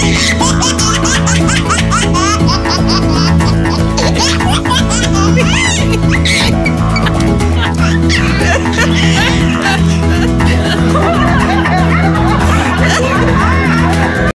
Ha ha ha!